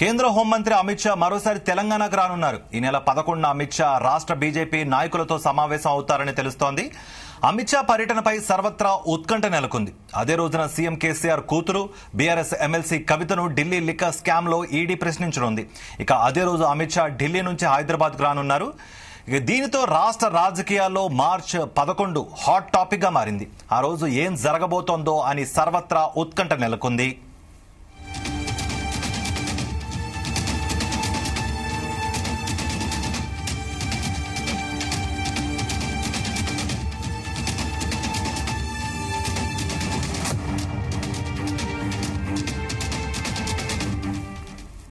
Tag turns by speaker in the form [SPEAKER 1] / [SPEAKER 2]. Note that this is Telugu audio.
[SPEAKER 1] కేంద్ర హోంమంత్రి అమిత్ షా మరోసారి తెలంగాణకు రానున్నారు. ఈ నెల పదకొండున అమిత్ షా రాష్ట్ర బీజేపీ నాయకులతో సమావేశం అవుతారని తెలుస్తోంది. అమిత్ షా పర్యటనపై సర్వత్రా ఉత్కంఠ నెలకొంది. అదే రోజున సీఎం కేసీఆర్ కూతురు బీఆర్ఎస్ ఎమ్మెల్సీ కవితను ఢిల్లీ లిక్కర్ స్కామ్లో ఈడీ ప్రశ్నించనుంది. ఇక అదే రోజు అమిత్ షా ఢిల్లీ నుంచి హైదరాబాద్ రానున్నారు. ఇక దీనితో రాష్ట్ర రాజకీయాల్లో మార్చ్ పదకొండు హాట్ టాపిక్గా మారింది. ఆ రోజు ఏం జరగబోతోందో అని సర్వత్రా ఉత్కంఠ నెలకొంది.